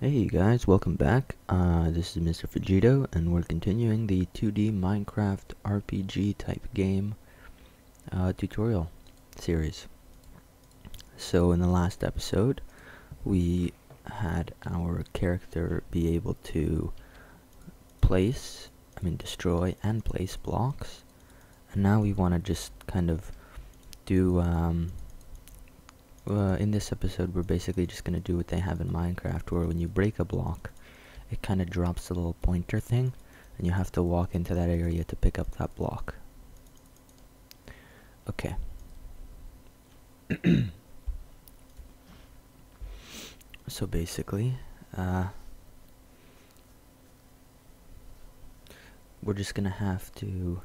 Hey guys, welcome back. Uh, this is Mr. Fudgito, and we're continuing the 2D Minecraft RPG type game uh, tutorial series. So in the last episode, we had our character be able to place, I mean destroy and place blocks, and now we want to just kind of do um, uh, in this episode, we're basically just going to do what they have in Minecraft, where when you break a block, it kind of drops a little pointer thing, and you have to walk into that area to pick up that block. Okay. so basically, uh, we're just going to have to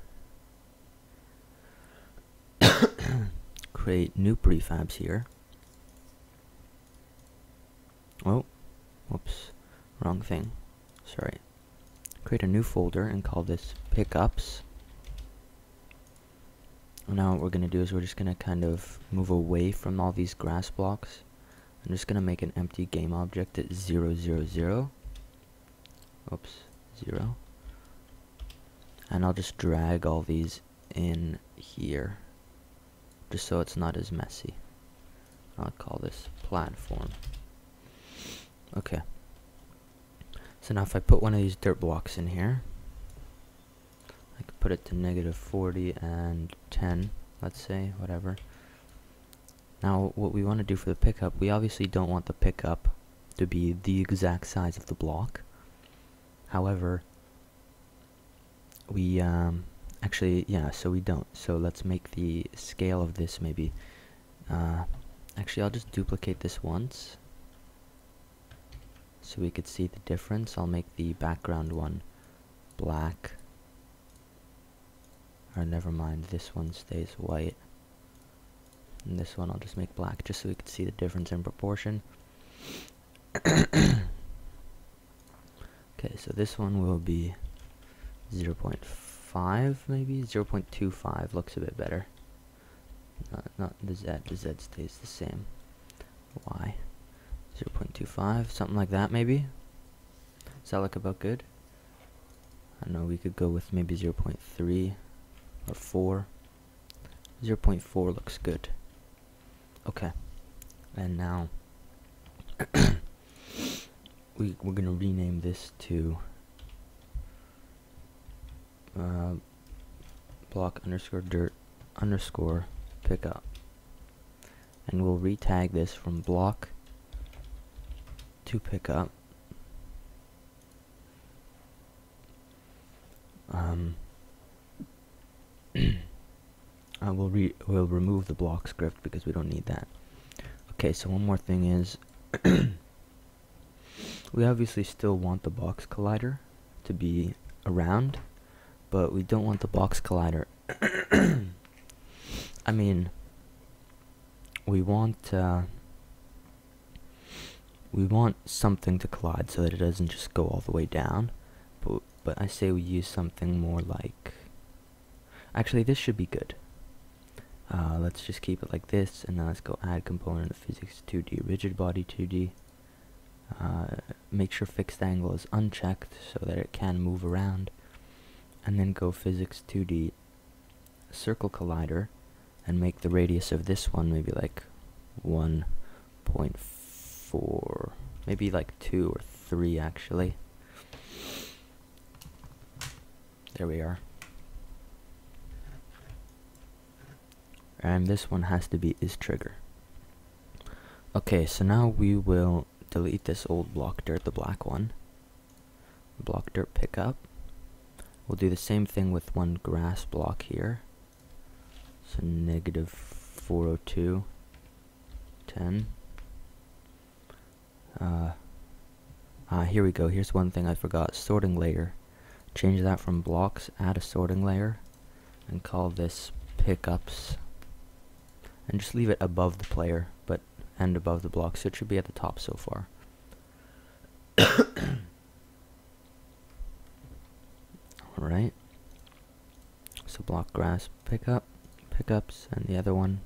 create new prefabs here. Oh, whoops, wrong thing. Sorry. Create a new folder and call this pickups. Now what we're going to do is we're just going to kind of move away from all these grass blocks. I'm just going to make an empty game object at 000. Oops, 0. And I'll just drag all these in here. Just so it's not as messy. I'll call this platform. Okay. So now if I put one of these dirt blocks in here, I could put it to negative 40 and 10, let's say, whatever. Now what we want to do for the pickup, we obviously don't want the pickup to be the exact size of the block. However, we, um, actually, yeah, so we don't. So let's make the scale of this maybe, uh, actually I'll just duplicate this once so we could see the difference. I'll make the background one black. Or never mind, this one stays white. And this one I'll just make black just so we can see the difference in proportion. okay, so this one will be 0 0.5 maybe? 0 0.25 looks a bit better. Not, not the Z, the Z stays the same. Y. 0.25, something like that maybe? Does that look about good? I don't know, we could go with maybe 0.3 or 4. 0.4 looks good. Okay. And now, we, we're going to rename this to uh, block underscore dirt underscore pickup. And we'll retag this from block to pick up. Um, I will re will remove the block script because we don't need that. Okay, so one more thing is we obviously still want the box collider to be around, but we don't want the box collider. I mean, we want uh, we want something to collide so that it doesn't just go all the way down. But, but I say we use something more like... Actually, this should be good. Uh, let's just keep it like this, and now let's go add component of physics 2D, rigid body 2D. Uh, make sure fixed angle is unchecked so that it can move around. And then go physics 2D, circle collider, and make the radius of this one maybe like 1.5 four, maybe like two or three actually. There we are. And this one has to be is trigger. Okay, so now we will delete this old block dirt, the black one. Block dirt pickup. We'll do the same thing with one grass block here. So negative 402, 10. Uh, uh, here we go. Here's one thing I forgot. Sorting layer. Change that from blocks, add a sorting layer, and call this pickups. And just leave it above the player, but and above the block, so it should be at the top so far. Alright. So block grass pickup, pickups, and the other one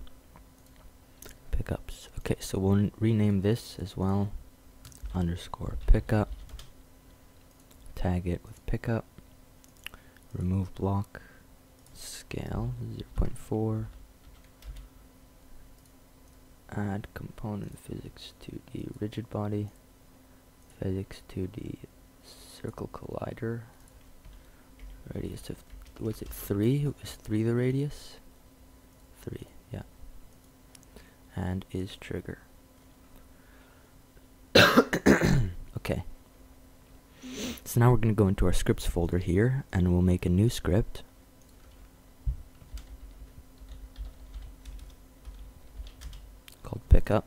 pickups. Okay, so we'll rename this as well underscore pickup, tag it with pickup, remove block, scale 0.4, add component physics 2D rigid body, physics 2D circle collider, radius of, was it 3? Was 3 the radius? 3, yeah. And is trigger. Okay. So now we're going to go into our scripts folder here, and we'll make a new script. Called pickup.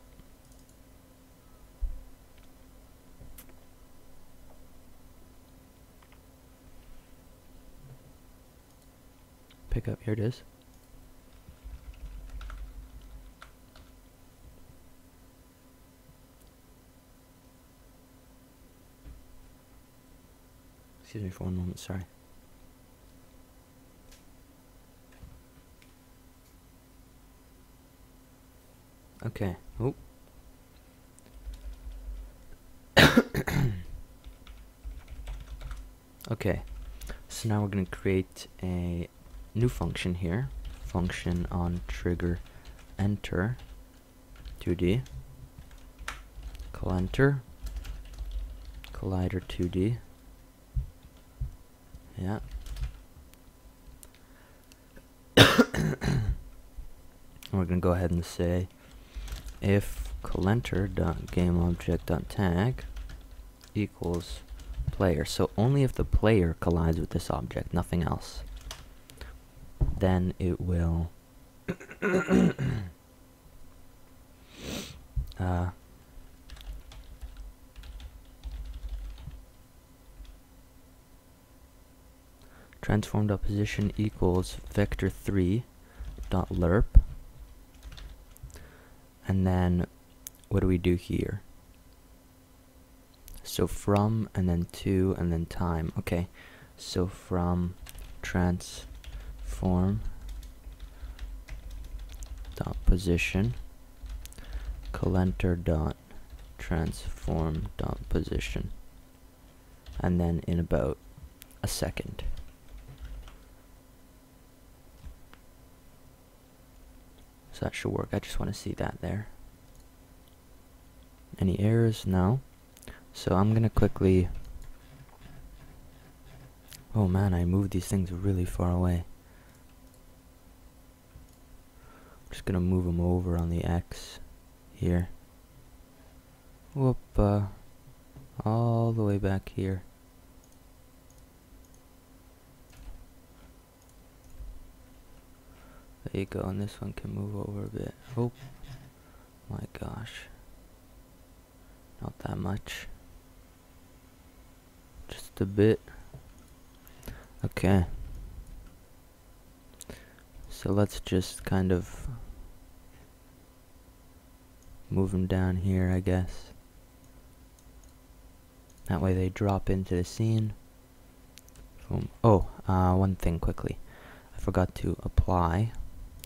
Pickup, here it is. Excuse me for one moment, sorry. Okay. Oh. okay. So now we're going to create a new function here. Function on trigger enter 2D. Colenter. Collider 2D. Yeah. We're going to go ahead and say if colenter.gameObject.tag equals player. So only if the player collides with this object, nothing else. Then it will uh, transform dot position equals vector3 dot lerp. And then what do we do here? So from and then to and then time. Okay. So from transform dot position colenter dot transform dot position. And then in about a second So that should work. I just want to see that there. Any errors? No. So I'm going to quickly... Oh man, I moved these things really far away. I'm just going to move them over on the X here. Whoop, uh, all the way back here. There you go, and this one can move over a bit. Oh my gosh. Not that much. Just a bit. Okay. So let's just kind of move them down here, I guess. That way they drop into the scene. Boom. Oh, uh, one thing quickly. I forgot to apply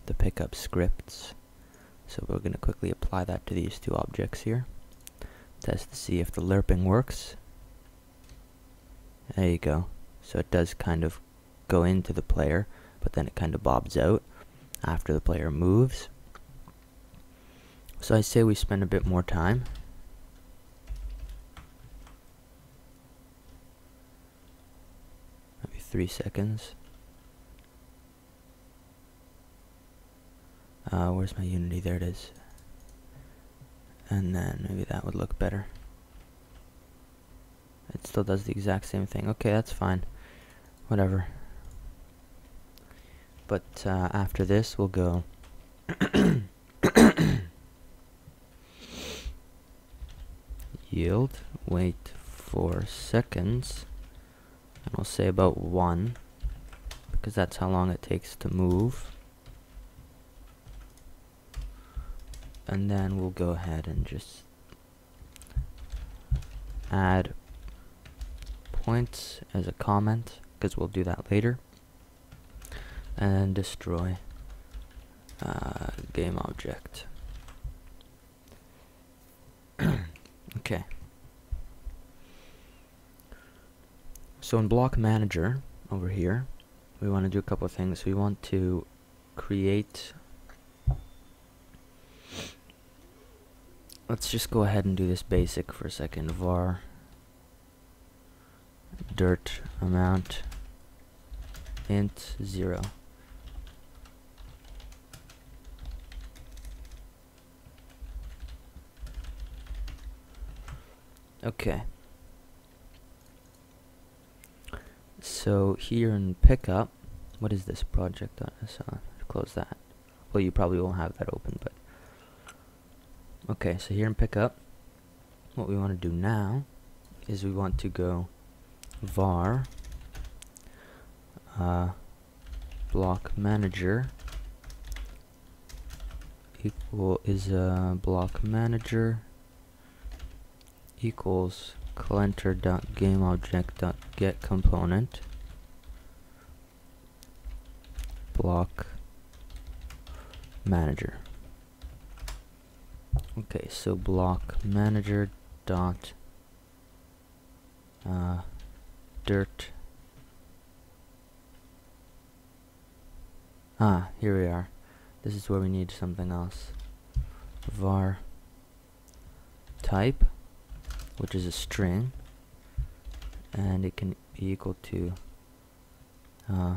the pickup scripts. So we're going to quickly apply that to these two objects here. Test to see if the lerping works. There you go. So it does kind of go into the player, but then it kind of bobs out after the player moves. So I say we spend a bit more time. Maybe three seconds. Uh, where's my Unity? There it is. And then maybe that would look better. It still does the exact same thing. Okay, that's fine. Whatever. But uh, after this, we'll go. yield, wait for seconds, and we'll say about one, because that's how long it takes to move. and then we'll go ahead and just add points as a comment because we'll do that later and destroy uh, game object. Okay. So in block manager over here we want to do a couple of things. We want to create let's just go ahead and do this basic for a second. Var dirt amount int 0 okay. So here in pickup what is this project so close that. Well you probably won't have that open but okay so here in pickup what we want to do now is we want to go var uh, block manager equal is a uh, block manager equals calenter dot game object dot get component block manager okay so block manager dot uh, dirt. Ah here we are. This is where we need something else. Var type which is a string and it can be equal to uh,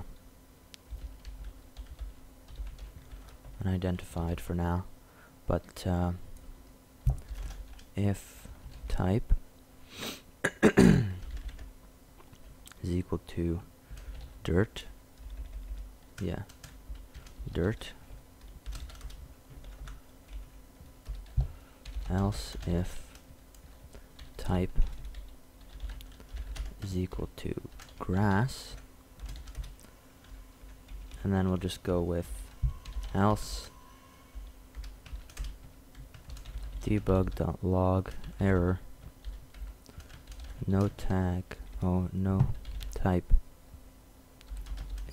unidentified for now. But uh, if type is equal to dirt. Yeah. Dirt. Else if type is equal to grass. And then we'll just go with else debug.log error. No tag. Oh no type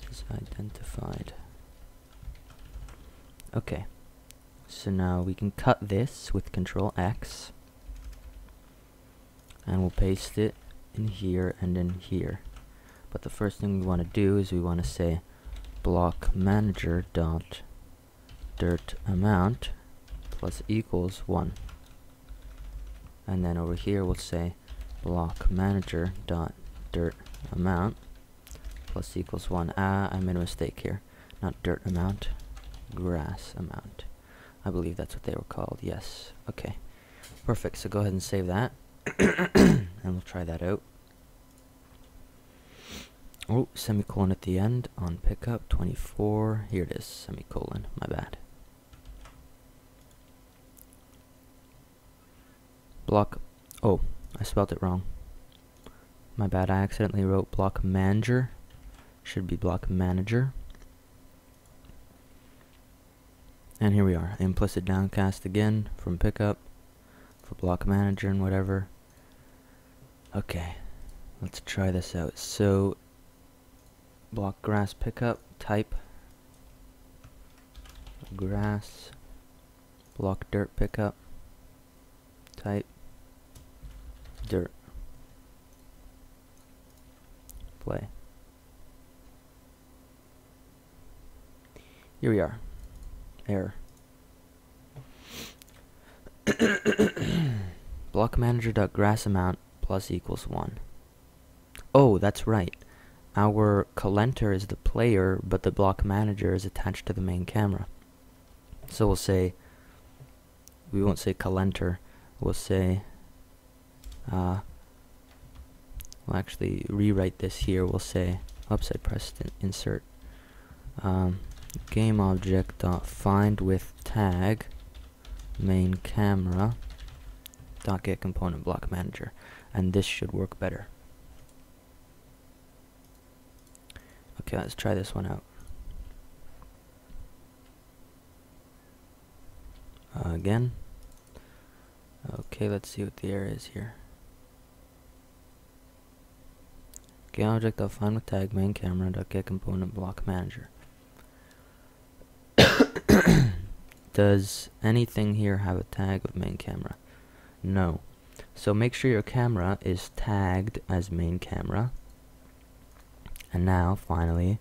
is identified. Okay. So now we can cut this with control X. And we'll paste it in here and in here. But the first thing we want to do is we want to say block manager dot dirt amount plus equals 1 and then over here we'll say block manager dot dirt amount plus equals 1 ah I made a mistake here. Not dirt amount grass amount. I believe that's what they were called. Yes. Okay. Perfect. So go ahead and save that. And we'll try that out. Oh semicolon at the end on pickup 24 here it is. Semicolon. My bad block oh I spelled it wrong. My bad I accidentally wrote block manager. Should be block manager. And here we are implicit downcast again from pickup for block manager and whatever. Okay let's try this out. So block grass pickup type. Grass block dirt pickup type dirt. Play. Here we are. Error. Block manager dot grass amount plus equals one. Oh, that's right. Our calenter is the player, but the block manager is attached to the main camera. So we'll say, we won't say calenter, we'll say uh, we'll actually rewrite this here. We'll say, oops, I pressed insert. Um, game object dot find with tag main camera dot get component block manager, and this should work better. Okay, let's try this one out. Uh, again. Okay, let's see what the error is here. Get object of find with tag main camera dot get component block manager. Does anything here have a tag of main camera? No. So make sure your camera is tagged as main camera. And now, finally,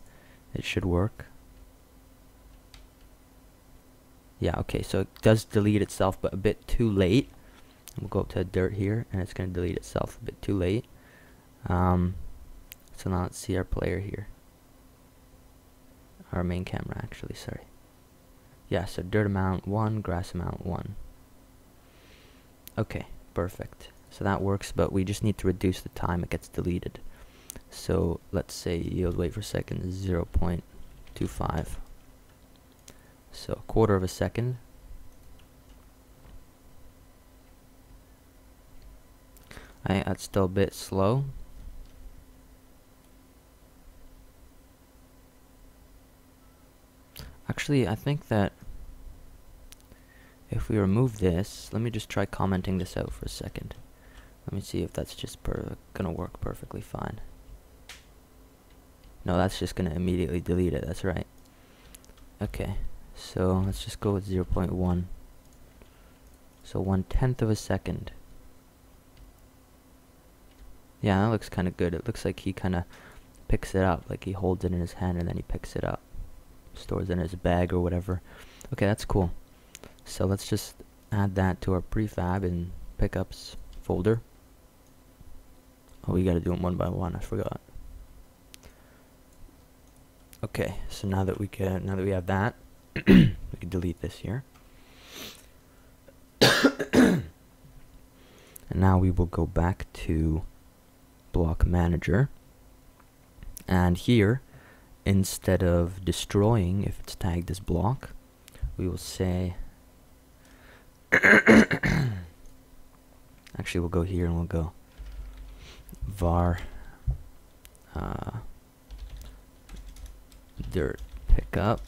it should work. Yeah, okay, so it does delete itself, but a bit too late. We'll go up to dirt here, and it's going to delete itself a bit too late. Um, so now let's see our player here. Our main camera, actually, sorry. Yeah, so dirt amount 1, grass amount 1. Okay, perfect. So that works, but we just need to reduce the time it gets deleted. So let's say yield wait for a second is 0 0.25. So a quarter of a second. I, that's still a bit slow. Actually, I think that if we remove this, let me just try commenting this out for a second. Let me see if that's just gonna work perfectly fine. No, that's just gonna immediately delete it, that's right. Okay, so let's just go with 0 0.1. So one tenth of a second. Yeah, that looks kind of good. It looks like he kind of picks it up, like he holds it in his hand and then he picks it up. Stores in his bag or whatever. Okay, that's cool. So let's just add that to our prefab in pickups folder. Oh, we gotta do them one by one, I forgot. Okay, so now that we can, now that we have that, we can delete this here. and now we will go back to block manager. And here, instead of destroying, if it's tagged as block, we will say actually we'll go here and we'll go var uh, dirt pickup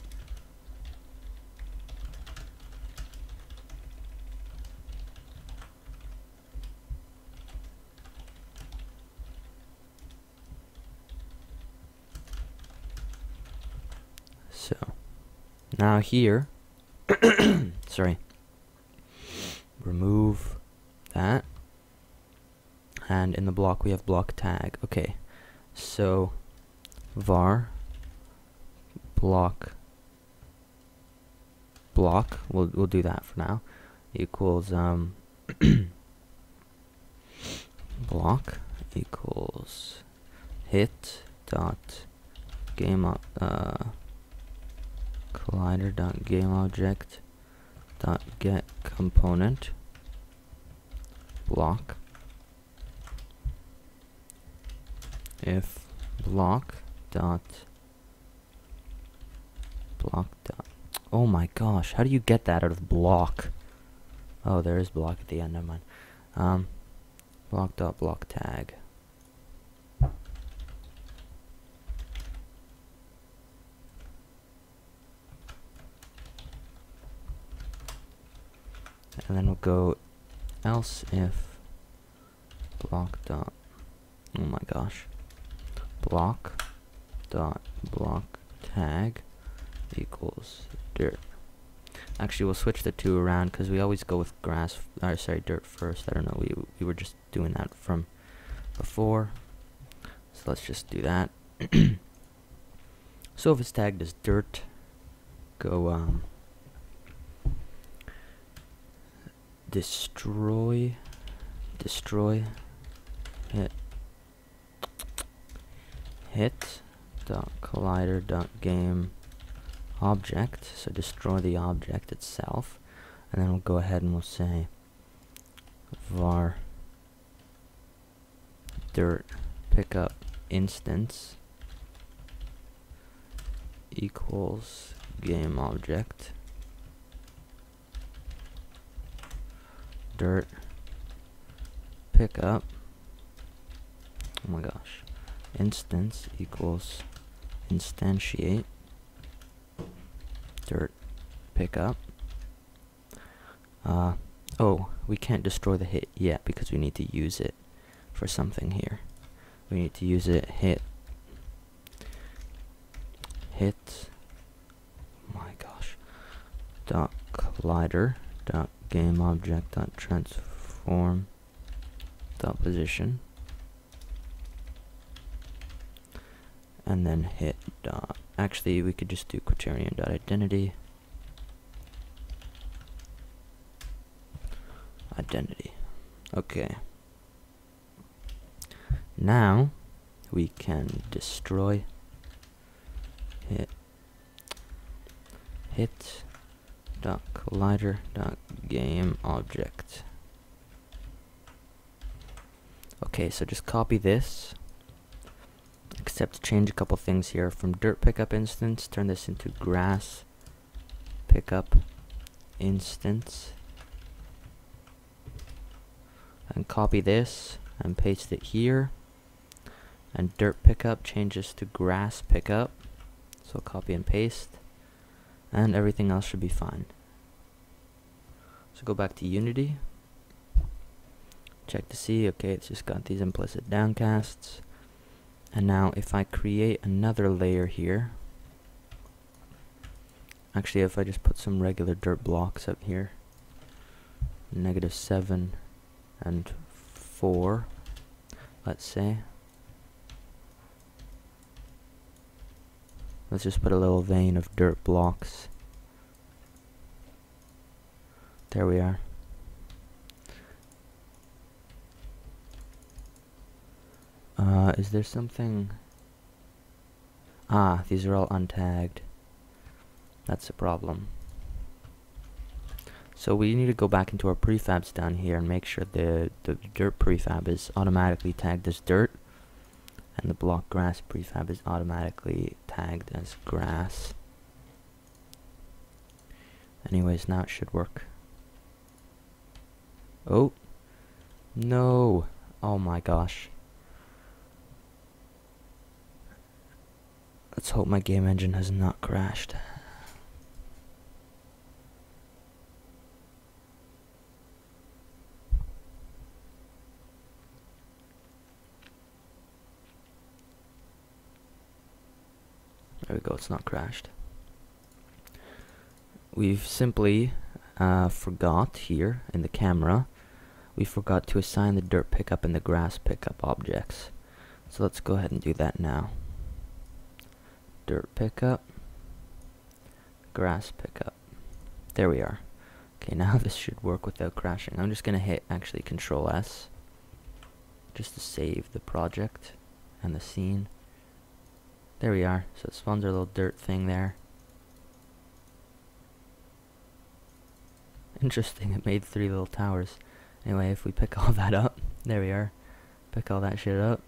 so now here sorry remove that. And in the block we have block tag. Okay so var block block we'll we'll do that for now equals um block equals hit dot game uh collider dot game object dot get component block. If block dot block dot oh my gosh how do you get that out of block? Oh there is block at the end never mind. Um block dot block tag and then we'll go else if block dot oh my gosh block dot block tag equals dirt. Actually we'll switch the two around because we always go with grass or sorry dirt first. I don't know we, we were just doing that from before. So let's just do that. So if it's tagged as dirt go um destroy destroy hit hit dot collider dot game object. So destroy the object itself. And then we'll go ahead and we'll say var dirt pickup instance equals game object dirt pickup oh my gosh. Instance equals instantiate dirt pickup uh oh we can't destroy the hit yet because we need to use it for something here. We need to use it hit hit my gosh dot collider dot game object dot transform dot position and then hit dot. Actually, we could just do quaternion dot identity. Identity. Okay. Now we can destroy hit hit dot collider dot game object. Okay, so just copy this except change a couple things here. From dirt pickup instance, turn this into grass pickup instance. And copy this and paste it here. And dirt pickup changes to grass pickup. So copy and paste. And everything else should be fine. So go back to Unity. Check to see, okay, it's just got these implicit downcasts. And now if I create another layer here, actually if I just put some regular dirt blocks up here, negative 7 and 4, let's say. Let's just put a little vein of dirt blocks. There we are. Uh, is there something... Ah, these are all untagged. That's a problem. So we need to go back into our prefabs down here and make sure the, the dirt prefab is automatically tagged as dirt. And the block grass prefab is automatically tagged as grass. Anyways, now it should work. Oh. No. Oh my gosh. Let's hope my game engine has not crashed. There we go, it's not crashed. We've simply uh, forgot here in the camera, we forgot to assign the dirt pickup and the grass pickup objects. So let's go ahead and do that now dirt pickup, grass pickup. There we are. Okay, now this should work without crashing. I'm just going to hit actually Control S just to save the project and the scene. There we are. So it spawns our little dirt thing there. Interesting, it made three little towers. Anyway, if we pick all that up, there we are. Pick all that shit up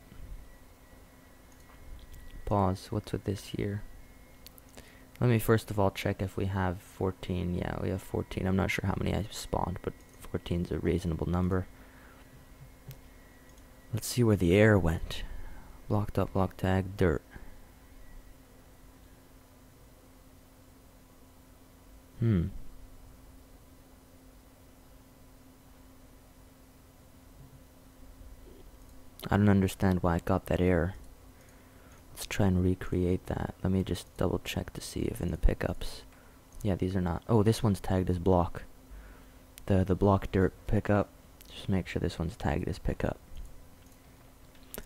pause. What's with this here? Let me first of all check if we have 14. Yeah, we have 14. I'm not sure how many I spawned, but 14 is a reasonable number. Let's see where the air went. Blocked up, block tag, dirt. Hmm. I don't understand why I got that error. Let's try and recreate that. Let me just double check to see if in the pickups. Yeah, these are not. Oh, this one's tagged as block. The the block dirt pickup. Just make sure this one's tagged as pickup.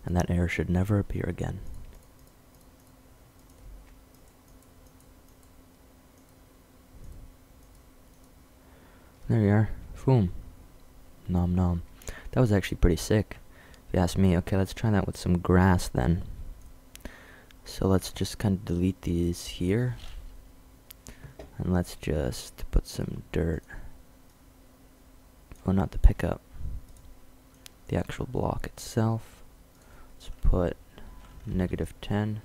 And that error should never appear again. There you are. Boom. Nom nom. That was actually pretty sick. If you ask me. Okay, let's try that with some grass then. So let's just kind of delete these here. And let's just put some dirt. Oh, not the pickup. The actual block itself. Let's put negative 10,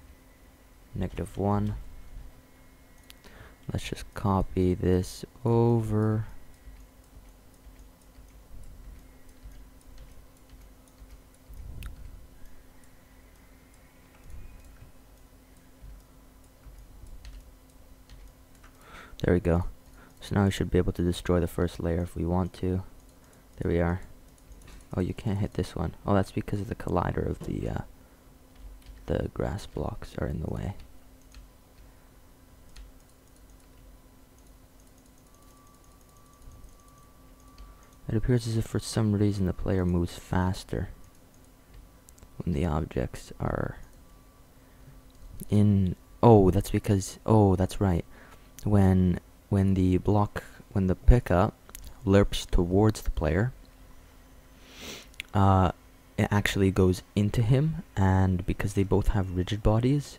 negative 1. Let's just copy this over. There we go. So now we should be able to destroy the first layer if we want to. There we are. Oh, you can't hit this one. Oh, that's because of the collider of the, uh, the grass blocks are in the way. It appears as if for some reason the player moves faster when the objects are in oh that's because oh that's right when when the block when the pickup lerps towards the player uh, it actually goes into him and because they both have rigid bodies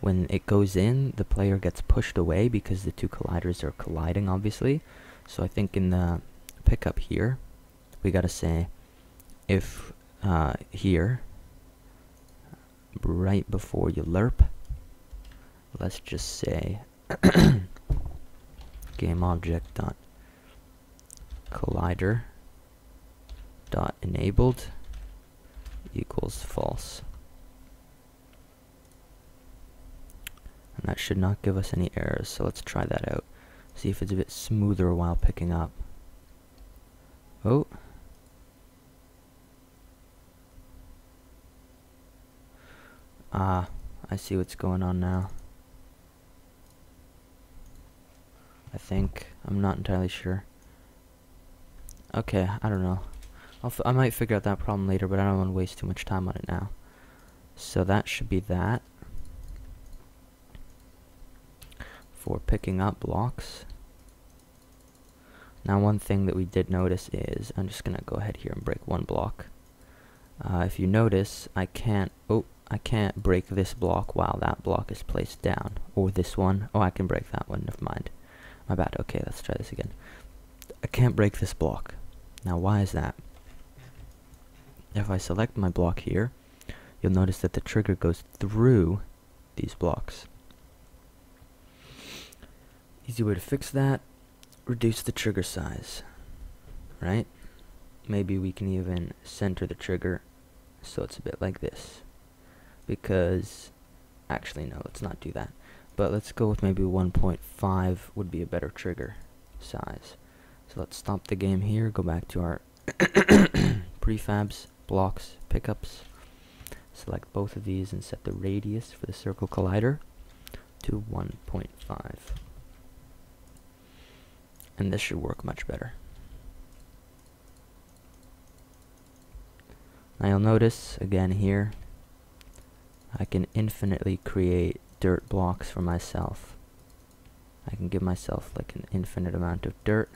when it goes in the player gets pushed away because the two colliders are colliding obviously. So I think in the pickup here we gotta say if uh, here right before you lerp let's just say game object dot collider dot enabled equals false. And that should not give us any errors so let's try that out. See if it's a bit smoother while picking up. Oh. Ah I see what's going on now I think. I'm not entirely sure. Okay, I don't know. i might figure out that problem later, but I don't want to waste too much time on it now. So that should be that. For picking up blocks. Now one thing that we did notice is, I'm just going to go ahead here and break one block. Uh, if you notice, I can't, oh, I can't break this block while that block is placed down. Or this one. Oh, I can break that one, never mind. My bad. Okay, let's try this again. I can't break this block. Now, why is that? If I select my block here, you'll notice that the trigger goes through these blocks. Easy way to fix that, reduce the trigger size, right? Maybe we can even center the trigger so it's a bit like this. Because, actually no, let's not do that but let's go with maybe 1.5 would be a better trigger size. So let's stop the game here, go back to our prefabs, blocks, pickups, select both of these and set the radius for the circle collider to 1.5. And this should work much better. Now you'll notice, again here, I can infinitely create dirt blocks for myself. I can give myself like an infinite amount of dirt.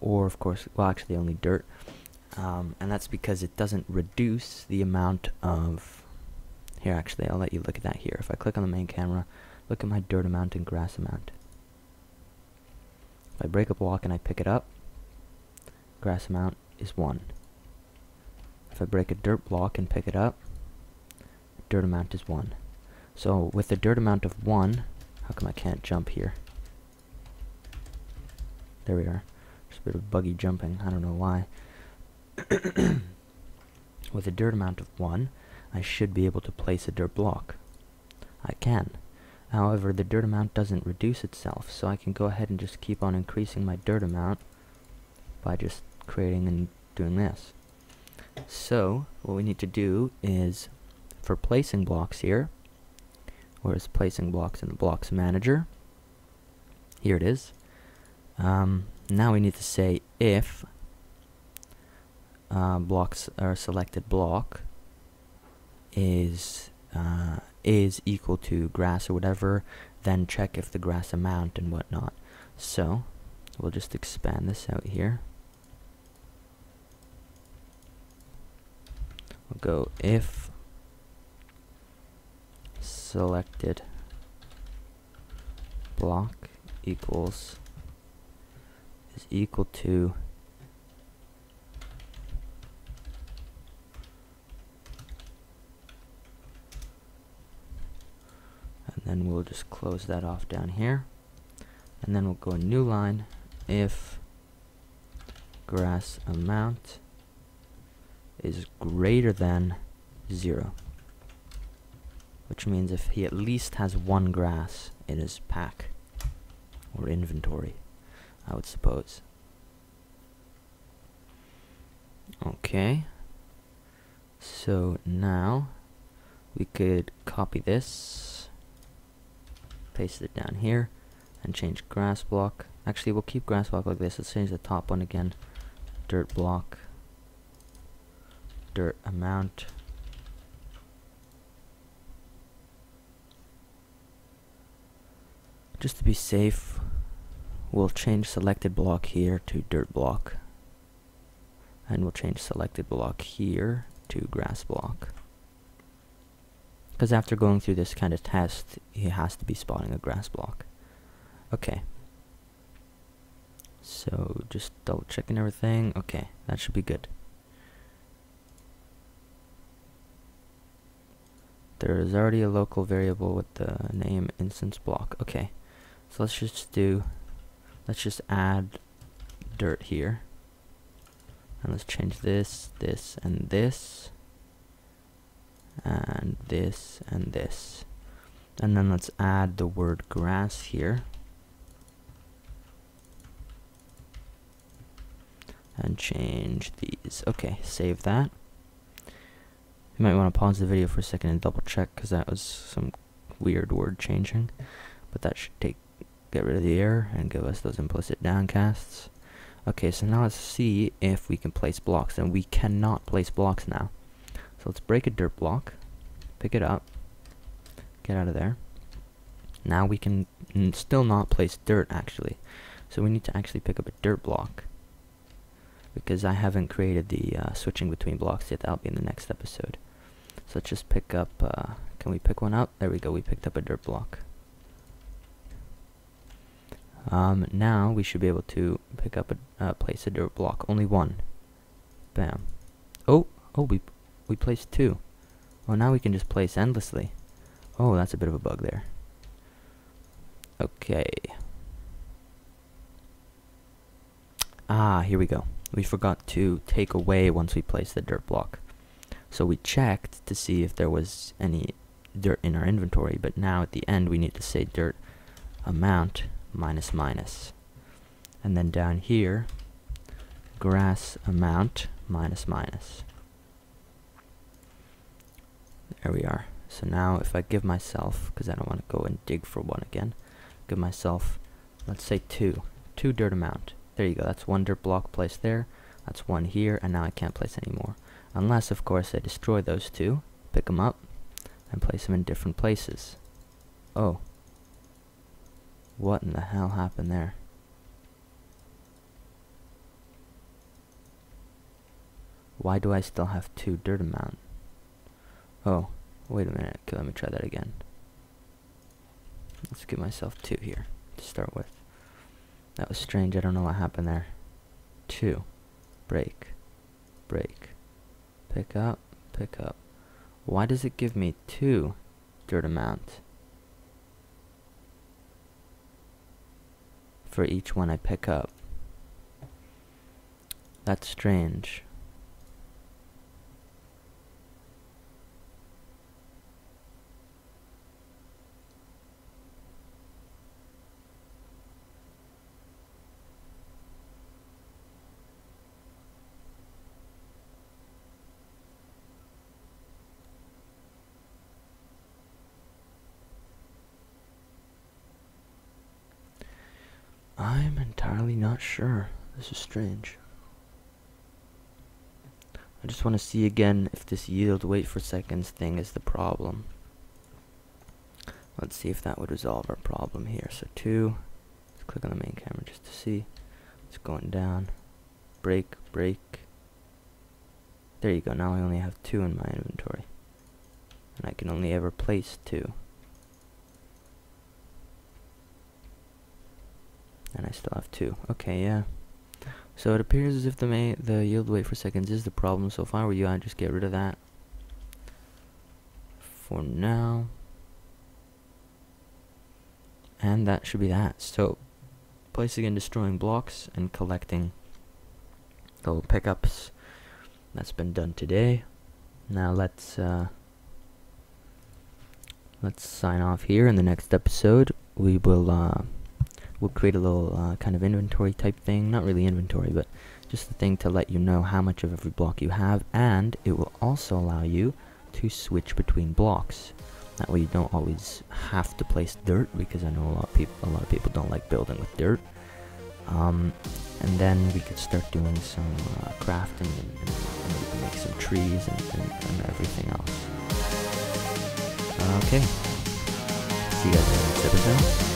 Or of course, well actually only dirt. Um, and that's because it doesn't reduce the amount of... Here actually, I'll let you look at that here. If I click on the main camera, look at my dirt amount and grass amount. If I break a block and I pick it up, grass amount is 1. If I break a dirt block and pick it up, dirt amount is 1. So with a dirt amount of 1, how come I can't jump here? There we are. Just a bit of buggy jumping. I don't know why. with a dirt amount of 1, I should be able to place a dirt block. I can. However, the dirt amount doesn't reduce itself, so I can go ahead and just keep on increasing my dirt amount by just creating and doing this. So, what we need to do is, for placing blocks here, Where's placing blocks in the blocks manager? Here it is. Um, now we need to say if uh, blocks or selected block is uh, is equal to grass or whatever, then check if the grass amount and whatnot. So we'll just expand this out here. We'll go if selected block equals is equal to and then we'll just close that off down here. And then we'll go a new line. If grass amount is greater than zero which means if he at least has one grass in his pack or inventory, I would suppose. Okay. So now we could copy this, paste it down here, and change grass block. Actually, we'll keep grass block like this. Let's change the top one again. Dirt block, dirt amount, just to be safe, we'll change selected block here to dirt block. And we'll change selected block here to grass block. Because after going through this kind of test, he has to be spotting a grass block. Okay. So just double checking everything. Okay, that should be good. There is already a local variable with the name instance block. Okay, so let's just do, let's just add dirt here. And let's change this, this, and this. And this, and this. And then let's add the word grass here. And change these. Okay, save that. You might want to pause the video for a second and double check because that was some weird word changing. But that should take get rid of the error and give us those implicit downcasts. Okay, so now let's see if we can place blocks. And we cannot place blocks now. So let's break a dirt block, pick it up, get out of there. Now we can still not place dirt actually. So we need to actually pick up a dirt block because I haven't created the uh, switching between blocks yet. That'll be in the next episode. So let's just pick up, uh, can we pick one up? There we go, we picked up a dirt block. Um, now we should be able to pick up a, uh, place a dirt block, only one. Bam. Oh, oh, we, we placed two. Oh, now we can just place endlessly. Oh, that's a bit of a bug there. Okay. Ah, here we go. We forgot to take away once we placed the dirt block. So we checked to see if there was any dirt in our inventory, but now at the end we need to say dirt amount minus minus. And then down here, grass amount minus minus. There we are. So now if I give myself, because I don't want to go and dig for one again, give myself, let's say two, two dirt amount. There you go, that's one dirt block placed there, that's one here, and now I can't place any more. Unless, of course, I destroy those two, pick them up, and place them in different places. Oh. What in the hell happened there? Why do I still have two dirt amount? Oh, wait a minute. Okay, let me try that again. Let's give myself two here to start with. That was strange. I don't know what happened there. Two. Break. Break pick up, pick up. Why does it give me two dirt amount for each one I pick up? That's strange. I'm entirely not sure. This is strange. I just want to see again if this yield wait for seconds thing is the problem. Let's see if that would resolve our problem here. So two, let's click on the main camera just to see. It's going down. Break, break. There you go, now I only have two in my inventory. And I can only ever place two. And I still have two. Okay, yeah. So it appears as if the may the yield wait for seconds is the problem. So if I were you, I'd just get rid of that. For now. And that should be that. So placing and destroying blocks and collecting the pickups. That's been done today. Now let's uh, let's sign off here. In the next episode, we will. Uh, we'll create a little uh, kind of inventory type thing. Not really inventory, but just the thing to let you know how much of every block you have. And it will also allow you to switch between blocks. That way you don't always have to place dirt because I know a lot of people a lot of people don't like building with dirt. Um, and then we could start doing some uh, crafting and, and, and make some trees and, and, everything else. Okay. See you guys in the next episode.